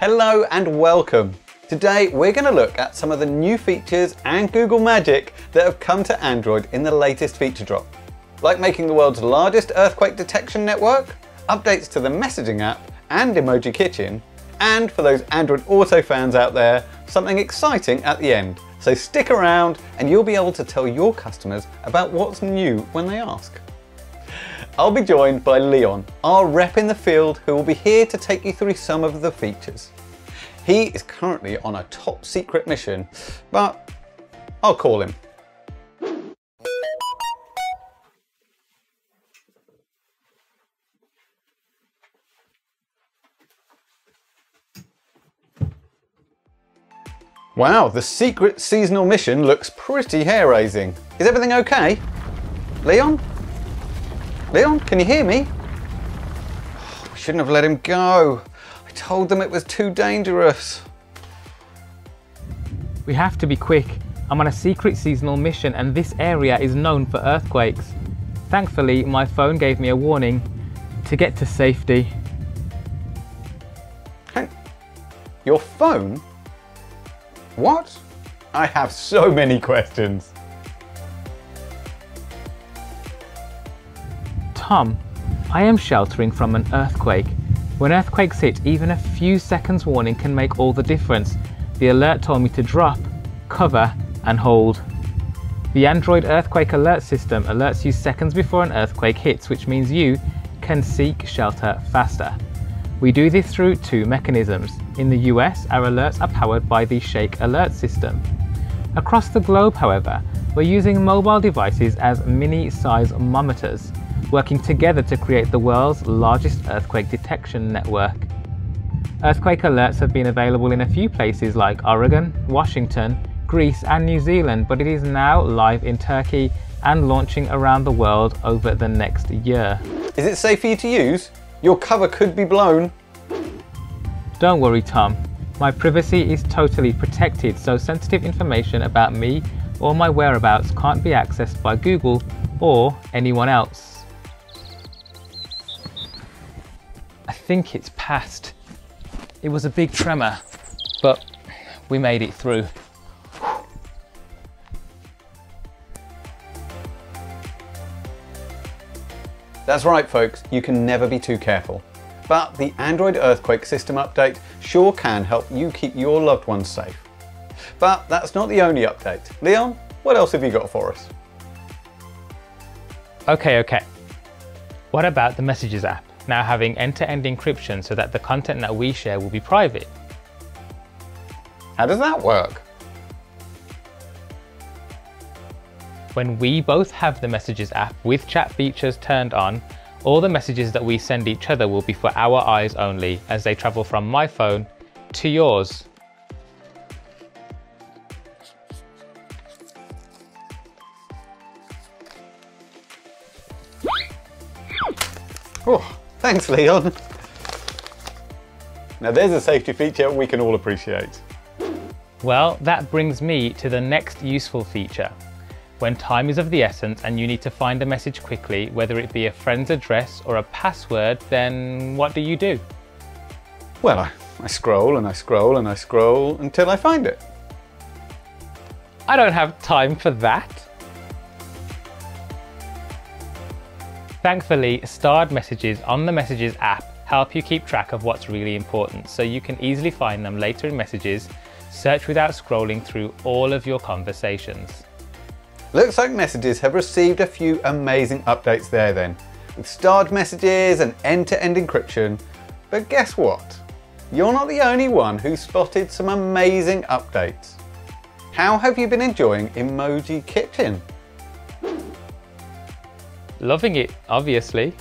Hello and welcome. Today we're going to look at some of the new features and Google magic that have come to Android in the latest feature drop. Like making the world's largest earthquake detection network, updates to the messaging app and Emoji Kitchen, and for those Android Auto fans out there, something exciting at the end. So stick around and you'll be able to tell your customers about what's new when they ask. I'll be joined by Leon, our rep in the field who will be here to take you through some of the features. He is currently on a top secret mission, but I'll call him. Wow, the secret seasonal mission looks pretty hair-raising. Is everything okay? Leon? Leon, can you hear me? Oh, we shouldn't have let him go. I told them it was too dangerous. We have to be quick. I'm on a secret seasonal mission and this area is known for earthquakes. Thankfully, my phone gave me a warning to get to safety. Hang Your phone? What? I have so many questions. Tom, I am sheltering from an earthquake. When earthquakes hit, even a few seconds warning can make all the difference. The alert told me to drop, cover, and hold. The Android Earthquake Alert system alerts you seconds before an earthquake hits, which means you can seek shelter faster. We do this through two mechanisms. In the US, our alerts are powered by the ShakeAlert system. Across the globe, however, we're using mobile devices as mini-size seismometers working together to create the world's largest earthquake detection network. Earthquake alerts have been available in a few places like Oregon, Washington, Greece and New Zealand, but it is now live in Turkey and launching around the world over the next year. Is it safe for you to use? Your cover could be blown. Don't worry Tom, my privacy is totally protected so sensitive information about me or my whereabouts can't be accessed by Google or anyone else. Think it's passed. It was a big tremor, but we made it through. That's right folks, you can never be too careful. But the Android Earthquake System update sure can help you keep your loved ones safe. But that's not the only update. Leon, what else have you got for us? Okay, okay. What about the Messages app? Now having end-to-end -end encryption so that the content that we share will be private. How does that work? When we both have the Messages app with chat features turned on, all the messages that we send each other will be for our eyes only as they travel from my phone to yours. Oh. Thanks, Leon. Now there's a safety feature we can all appreciate. Well, that brings me to the next useful feature. When time is of the essence and you need to find a message quickly, whether it be a friend's address or a password, then what do you do? Well, I, I scroll and I scroll and I scroll until I find it. I don't have time for that. Thankfully, starred messages on the Messages app help you keep track of what's really important so you can easily find them later in messages, search without scrolling through all of your conversations. Looks like Messages have received a few amazing updates there then, with starred messages and end-to-end -end encryption. But guess what? You're not the only one who spotted some amazing updates. How have you been enjoying Emoji Kitchen? Loving it, obviously.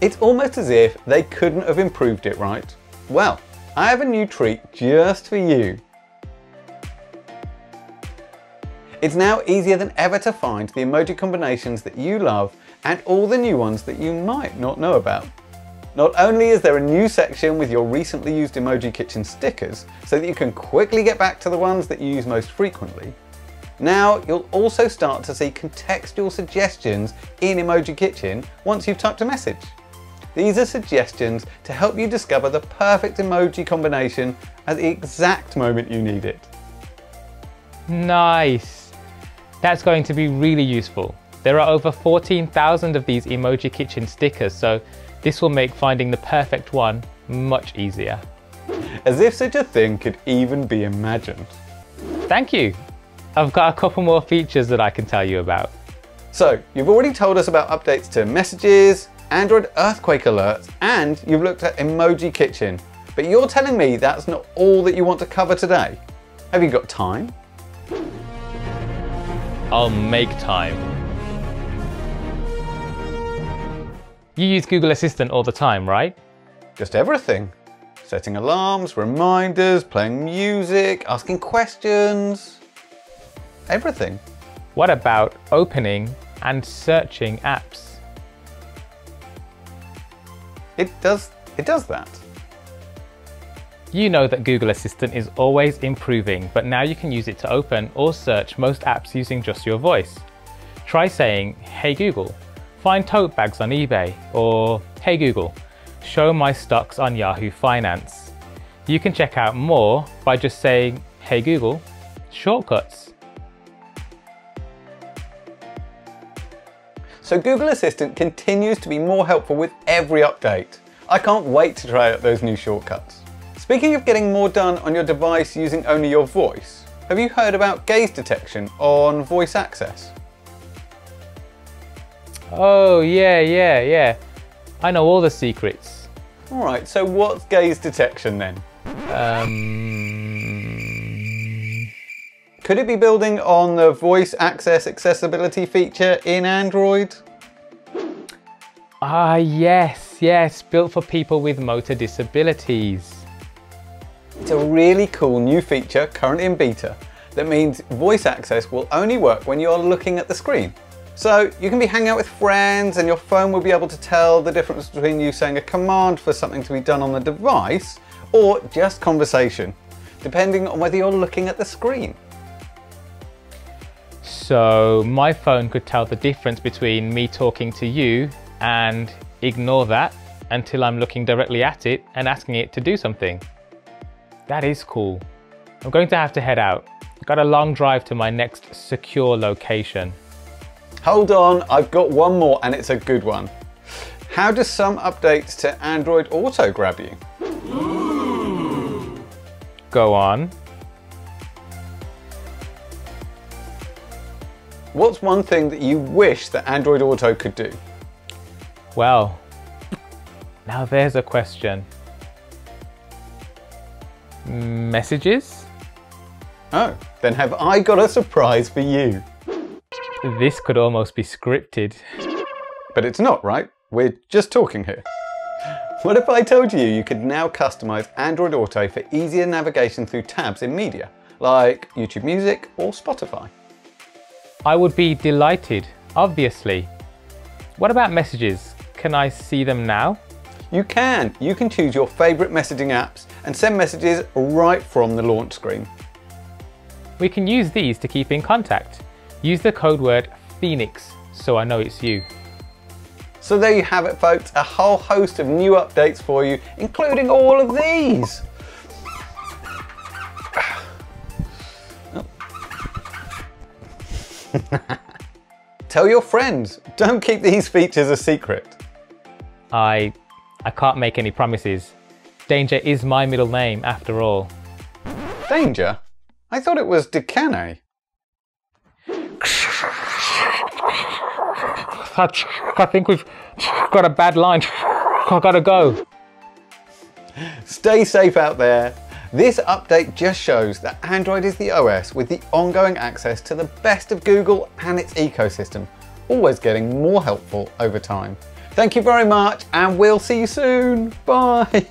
It's almost as if they couldn't have improved it, right? Well, I have a new treat just for you. It's now easier than ever to find the emoji combinations that you love and all the new ones that you might not know about. Not only is there a new section with your recently used Emoji Kitchen stickers so that you can quickly get back to the ones that you use most frequently, now you'll also start to see contextual suggestions in Emoji Kitchen once you've typed a message. These are suggestions to help you discover the perfect emoji combination at the exact moment you need it. Nice. That's going to be really useful. There are over 14,000 of these Emoji Kitchen stickers, so this will make finding the perfect one much easier. As if such a thing could even be imagined. Thank you. I've got a couple more features that I can tell you about. So, you've already told us about updates to messages, Android earthquake alerts, and you've looked at Emoji Kitchen. But you're telling me that's not all that you want to cover today. Have you got time? I'll make time. You use Google Assistant all the time, right? Just everything. Setting alarms, reminders, playing music, asking questions. Everything. What about opening and searching apps? It does, it does that. You know that Google Assistant is always improving, but now you can use it to open or search most apps using just your voice. Try saying, Hey Google, find tote bags on eBay, or Hey Google, show my stocks on Yahoo Finance. You can check out more by just saying, Hey Google, shortcuts. So Google Assistant continues to be more helpful with every update. I can't wait to try out those new shortcuts. Speaking of getting more done on your device using only your voice, have you heard about gaze detection on voice access? Oh, yeah, yeah, yeah. I know all the secrets. Alright, so what's gaze detection then? Um, Could it be building on the voice access accessibility feature in Android? ah, yes, yes, built for people with motor disabilities. It's a really cool new feature currently in beta that means voice access will only work when you're looking at the screen. So you can be hanging out with friends and your phone will be able to tell the difference between you saying a command for something to be done on the device or just conversation, depending on whether you're looking at the screen. So my phone could tell the difference between me talking to you and ignore that until I'm looking directly at it and asking it to do something. That is cool. I'm going to have to head out. I've got a long drive to my next secure location. Hold on, I've got one more and it's a good one. How do some updates to Android Auto grab you? Go on. What's one thing that you wish that Android Auto could do? Well, now there's a question. Messages? Oh, then have I got a surprise for you? This could almost be scripted. But it's not, right? We're just talking here. What if I told you you could now customize Android Auto for easier navigation through tabs in media, like YouTube Music or Spotify? I would be delighted, obviously. What about messages? Can I see them now? You can. You can choose your favorite messaging apps and send messages right from the launch screen. We can use these to keep in contact. Use the code word Phoenix so I know it's you. So there you have it folks, a whole host of new updates for you, including all of these. Tell your friends, don't keep these features a secret. I I can't make any promises. Danger is my middle name after all. Danger? I thought it was Decane. I think we've got a bad line. I gotta go. Stay safe out there. This update just shows that Android is the OS with the ongoing access to the best of Google and its ecosystem, always getting more helpful over time. Thank you very much and we'll see you soon. Bye.